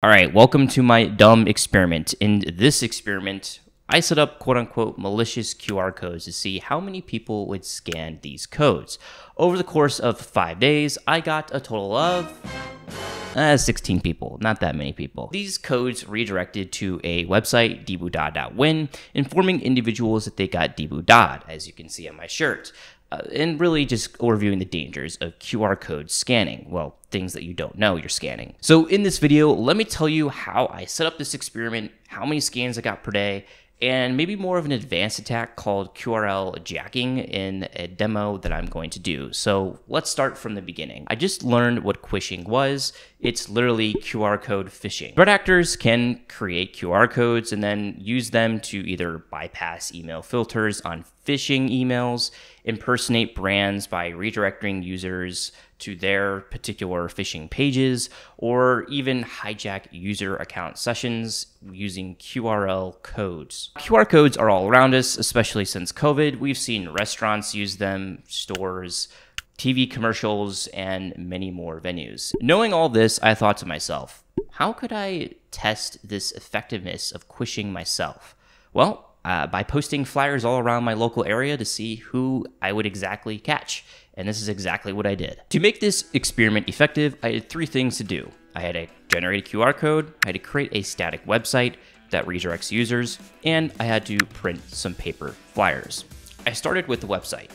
All right, welcome to my dumb experiment. In this experiment, I set up quote unquote malicious QR codes to see how many people would scan these codes. Over the course of five days, I got a total of uh, 16 people, not that many people. These codes redirected to a website, deeboodah.win, informing individuals that they got deeboodah, as you can see on my shirt uh, and really just overviewing the dangers of QR code scanning. Well, things that you don't know you're scanning. So in this video, let me tell you how I set up this experiment, how many scans I got per day, and maybe more of an advanced attack called QRL jacking in a demo that I'm going to do. So let's start from the beginning. I just learned what quishing was. It's literally QR code phishing. Threat actors can create QR codes and then use them to either bypass email filters on phishing emails, impersonate brands by redirecting users to their particular phishing pages, or even hijack user account sessions using QRL codes. QR codes are all around us, especially since COVID. We've seen restaurants use them, stores, TV commercials, and many more venues. Knowing all this, I thought to myself, how could I test this effectiveness of quishing myself? Well, uh, by posting flyers all around my local area to see who I would exactly catch. And this is exactly what I did. To make this experiment effective, I had three things to do. I had to generate a QR code, I had to create a static website that redirects users, and I had to print some paper flyers. I started with the website.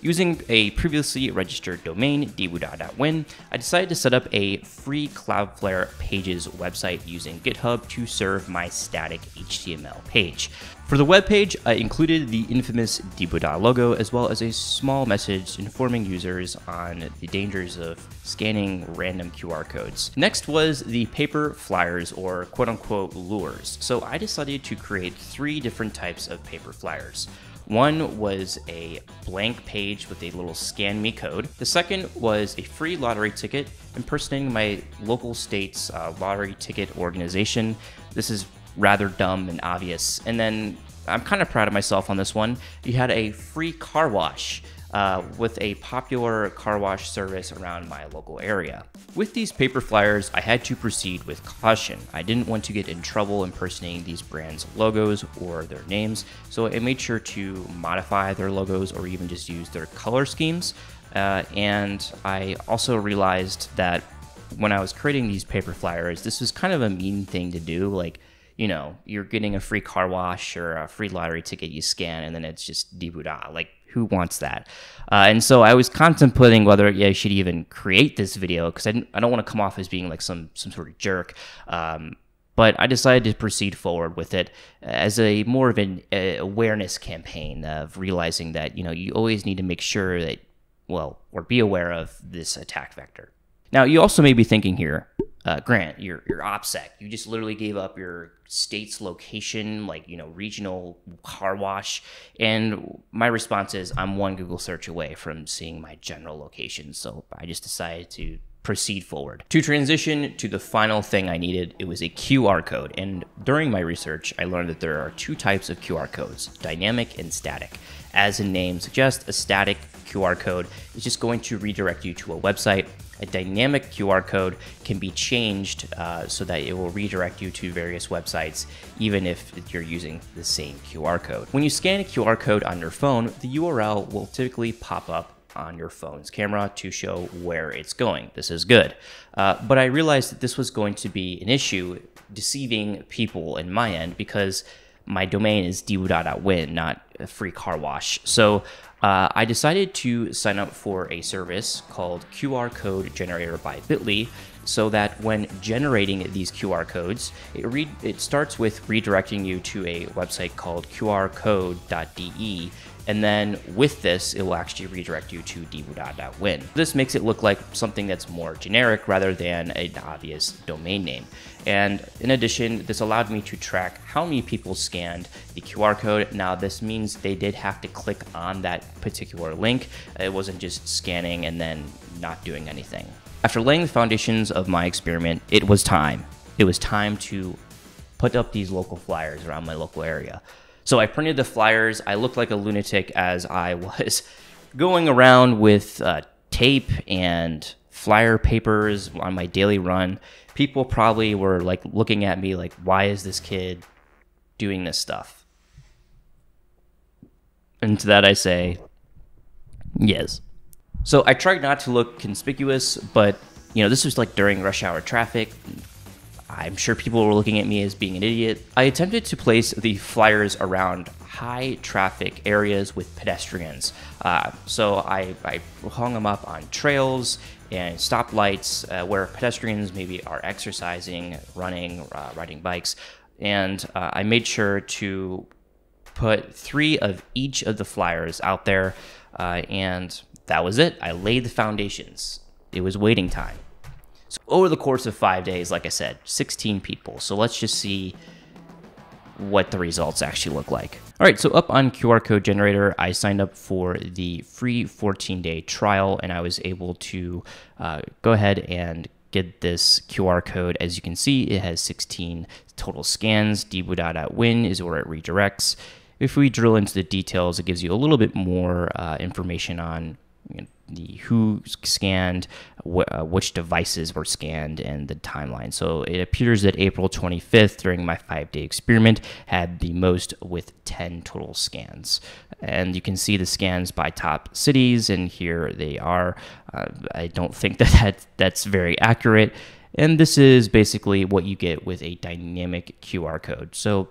Using a previously registered domain, deeboodah.win, I decided to set up a free Cloudflare Pages website using GitHub to serve my static HTML page. For the web page, I included the infamous deeboodah logo as well as a small message informing users on the dangers of scanning random QR codes. Next was the paper flyers or quote unquote lures. So I decided to create three different types of paper flyers. One was a blank page with a little scan me code. The second was a free lottery ticket impersonating my local state's uh, lottery ticket organization. This is rather dumb and obvious. And then I'm kind of proud of myself on this one. You had a free car wash uh, with a popular car wash service around my local area. With these paper flyers, I had to proceed with caution. I didn't want to get in trouble impersonating these brands' logos or their names, so I made sure to modify their logos or even just use their color schemes. Uh, and I also realized that when I was creating these paper flyers, this was kind of a mean thing to do. Like, you know, you're getting a free car wash or a free lottery ticket you scan, and then it's just deeboodah. Like, who wants that? Uh, and so I was contemplating whether yeah, I should even create this video because I, I don't want to come off as being like some some sort of jerk. Um, but I decided to proceed forward with it as a more of an uh, awareness campaign of realizing that you know you always need to make sure that well or be aware of this attack vector. Now you also may be thinking here, uh, Grant, your your OPSEC, you just literally gave up your state's location, like you know regional car wash, and my response is I'm one Google search away from seeing my general location. So I just decided to proceed forward. To transition to the final thing I needed, it was a QR code. And during my research, I learned that there are two types of QR codes dynamic and static. As the name suggests, a static QR code is just going to redirect you to a website a dynamic QR code can be changed uh, so that it will redirect you to various websites, even if you're using the same QR code. When you scan a QR code on your phone, the URL will typically pop up on your phone's camera to show where it's going. This is good. Uh, but I realized that this was going to be an issue deceiving people in my end because my domain is deeboodah.win, not a free car wash. So uh, I decided to sign up for a service called QR Code Generator by Bitly so that when generating these QR codes, it, re- it starts with redirecting you to a website called qrcode.de and then with this, it will actually redirect you to deeboodah.win. This makes it look like something that's more generic rather than an obvious domain name. And in addition, this allowed me to track how many people scanned the QR code. Now, this means they did have to click on that particular link. It wasn't just scanning and then not doing anything. After laying the foundations of my experiment, it was time. It was time to put up these local flyers around my local area. So I printed the flyers. I looked like a lunatic as I was going around with uh, tape and flyer papers on my daily run, people probably were like looking at me like, why is this kid doing this stuff? And to that I say, yes. So I tried not to look conspicuous, but you know, this was like during rush hour traffic. I'm sure people were looking at me as being an idiot. I attempted to place the flyers around high traffic areas with pedestrians. Uh, so I, I, hung them up on trails and stoplights uh, where pedestrians maybe are exercising, running, uh, riding bikes. And uh, I made sure to put three of each of the flyers out there. Uh, and that was it. I laid the foundations. It was waiting time. So over the course of five days, like I said, 16 people. So let's just see what the results actually look like. All right, so up on QR code generator, I signed up for the free 14 day trial and I was able to uh, go ahead and get this QR code. As you can see, it has 16 total scans. Dibu.win is where it redirects. If we drill into the details, it gives you a little bit more uh, information on you know, the who scanned, wh uh, which devices were scanned, and the timeline. So it appears that April 25th, during my five day experiment, had the most with 10 total scans. And you can see the scans by top cities, and here they are. Uh, I don't think that, that that's very accurate. And this is basically what you get with a dynamic QR code. So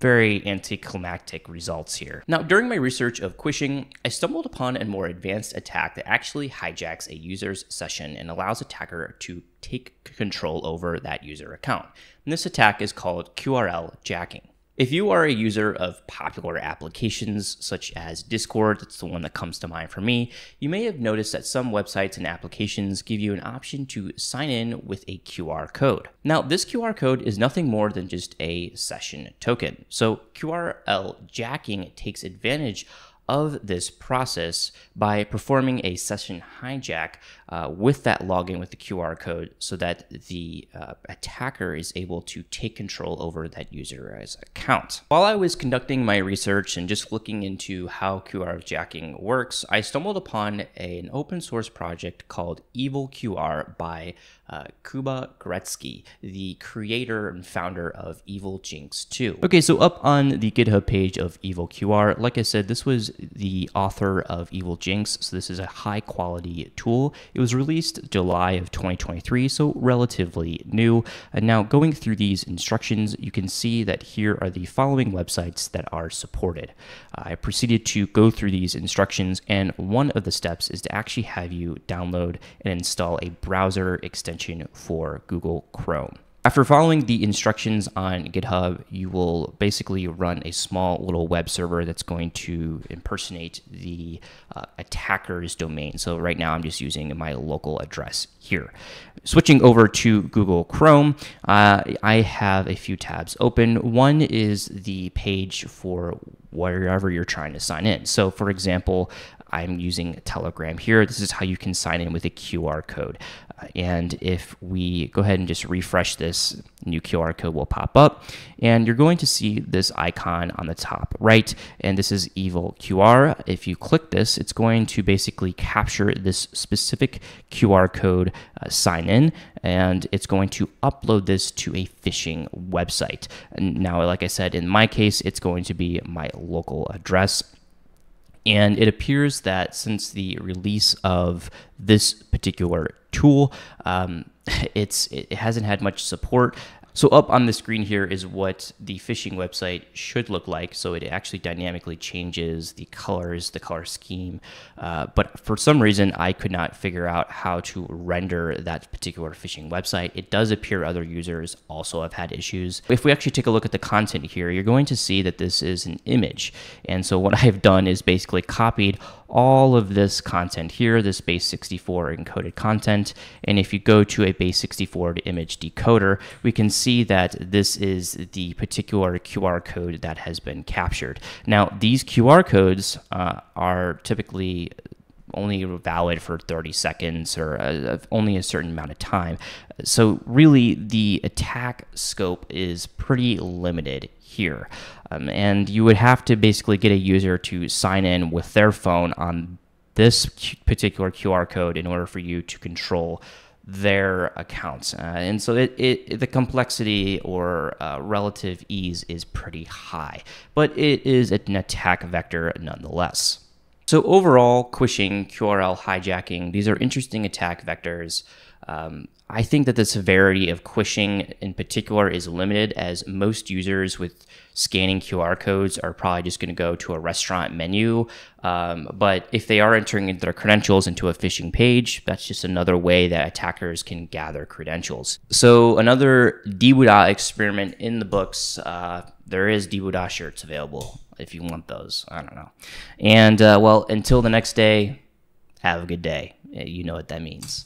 very anticlimactic results here. Now, during my research of quishing, I stumbled upon a more advanced attack that actually hijacks a user's session and allows attacker to take control over that user account. And this attack is called QRL jacking. If you are a user of popular applications such as Discord, that's the one that comes to mind for me, you may have noticed that some websites and applications give you an option to sign in with a QR code. Now, this QR code is nothing more than just a session token. So QRL jacking takes advantage of this process by performing a session hijack uh, with that login with the QR code so that the uh, attacker is able to take control over that user's account. While I was conducting my research and just looking into how QR jacking works, I stumbled upon a, an open source project called Evil QR by uh, Kuba Gretzky, the creator and founder of Evilginx 2. Okay, so up on the GitHub page of Evil QR, like I said, this was the author of Evilginx, so this is a high quality tool. It was released July of 2023, so relatively new. And now going through these instructions, you can see that here are the following websites that are supported. I proceeded to go through these instructions, and one of the steps is to actually have you download and install a browser extension for Google Chrome. After following the instructions on GitHub, you will basically run a small little web server that's going to impersonate the uh, attacker's domain. So right now I'm just using my local address here. Switching over to Google Chrome, uh, I have a few tabs open. One is the page for wherever you're trying to sign in. So for example, I'm using Telegram here. This is how you can sign in with a QR code. And if we go ahead and just refresh this, new QR code will pop up. And you're going to see this icon on the top right. And this is Evil QR. If you click this, it's going to basically capture this specific QR code uh, sign in. And it's going to upload this to a phishing website. Now, like I said, in my case, it's going to be my local address. And it appears that since the release of this particular tool, um, it's it hasn't had much support. So up on the screen here is what the phishing website should look like. So it actually dynamically changes the colors, the color scheme. Uh, but for some reason, I could not figure out how to render that particular phishing website. It does appear other users also have had issues. If we actually take a look at the content here, you're going to see that this is an image. And so what I've done is basically copied all of this content here, this base64 encoded content. And if you go to a base64 image decoder, we can see that this is the particular QR code that has been captured. Now, these QR codes uh, are typically only valid for 30 seconds or uh, only a certain amount of time. So, really, the attack scope is pretty limited here. Um, and you would have to basically get a user to sign in with their phone on this particular QR code in order for you to control their accounts. Uh, and so it, it, the complexity or uh, relative ease is pretty high, but it is an attack vector nonetheless. So overall, quishing, QRL hijacking, these are interesting attack vectors. Um, I think that the severity of quishing in particular is limited as most users with scanning QR codes are probably just going to go to a restaurant menu. Um, but if they are entering their credentials into a phishing page, that's just another way that attackers can gather credentials. So another Deeboodah experiment in the books, uh, there is Deeboodah shirts available if you want those. I don't know. And uh, well, until the next day, have a good day. You know what that means.